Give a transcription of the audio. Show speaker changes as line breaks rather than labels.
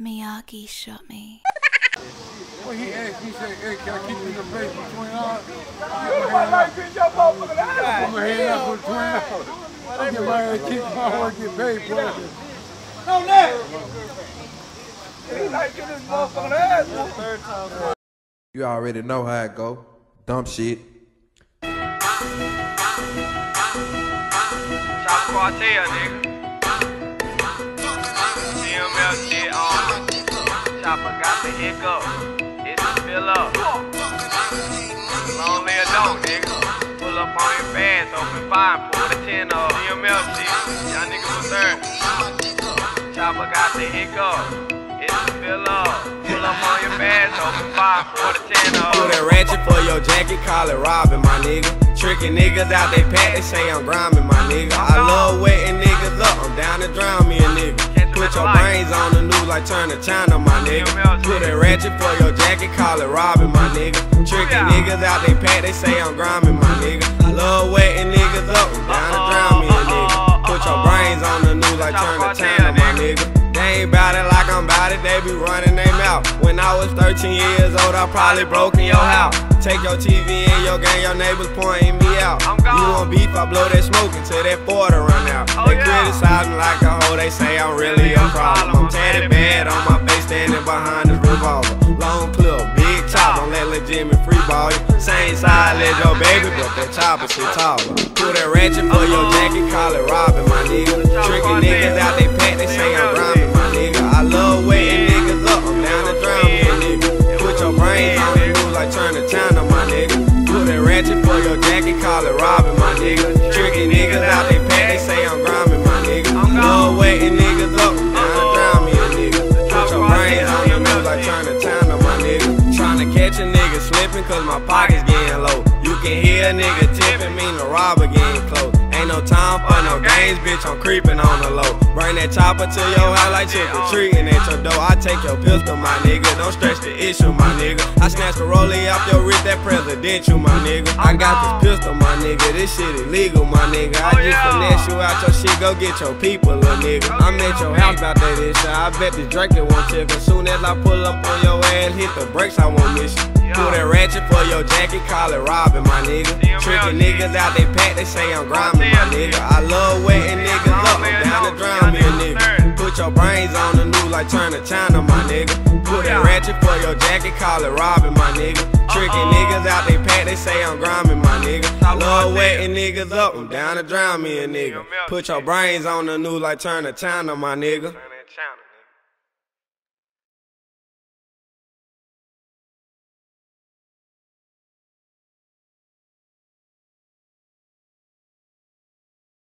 Miyagi shot me.
Well, he asked, he said, hey, can I keep you in the base for 20 dollars?
You my life in your motherfucking ass.
I'm gonna hand out for 20 dollars. I get my ass kicked, my work get paid for it.
No, that. He like in his motherfucking ass.
You already know how it go. Dumb shit.
Choppa Cartel, nigga. Chopper got the hiccup. It's a fill up. Long live nigga. Pull up on your fast, open fire, pull the 10 up. CMF shit. Y'all niggas was third. Chopper got the hiccup. It's a fill up. Pull up on your fast, open fire, pull the 10 up.
Put a ratchet for your jacket, call it robbing, my nigga. Tricking niggas out they pack, they say I'm grinding, my nigga. I love wetting niggas up, I'm down to drown me a nigga. Put your brains on like turn to China, my nigga. Put a ratchet for your jacket, call it robbing, my nigga. Tricking niggas out they pack, they say I'm grinding, my nigga. I love wetting niggas up, down to drown me a nigga. Put your brains on the news like turn to China, my nigga. They ain't bout it like I'm bout it, they be running their mouth. When I was 13 years old, I probably broke in your house. Take your TV and your game, your neighbors pointing me out. You beef, I blow that smoke until that border run out. They criticize me like a hoe, they say I'm really a problem. I'm tatted bad on my face, standing behind this revolver. Long clip, big top, don't let legitimate free ball you. Same size as your baby, but that chopper shit taller. Put that ratchet for your jacket, call it robbing, my nigga. Tricking niggas out they pack, they say I'm grinding, my nigga. I love waiting niggas up, I'm down to drown a nigga. Put your brains on the like turn to China, my nigga. Put that ratchet for your jacket, call it robbing, my nigga. Tricking niggas out they pack, they say I'm grinding, my nigga. Love waiting niggas up, to drown me, a nigga. Put your brains on the news like to China, my nigga. Tryna catch a nigga slipping cause my pockets getting low. You can hear a nigga tipping, mean the robber getting close. Ain't no time for no games, bitch, I'm creeping on the low. Bring that chopper to your house like trick or treating at your door. I take your pistol, my nigga. Don't stretch the issue, my nigga. I snatch the rollie off your wrist, that presidential, my nigga. I got this pistol, my. This shit illegal, my nigga. I just finesse you out your shit, go get your people, little nigga. I'm at your house about that this shit. I bet this Drake it won't chill. Cause soon as I pull up on your ass, hit the brakes, I won't miss you. Pull that ratchet for your jacket, call it robbing, my nigga. Tricking niggas out they pack, they say I'm grinding, my nigga. I love wetting Put your brains on the news like turn to China, my nigga. Put that ratchet for your jacket, call it robbing, my nigga. Tricking niggas out they pack, they say I'm grinding, my nigga. Love wetting niggas up, I'm down to drown me a nigga. Put your brains on the news like turn to China, my nigga.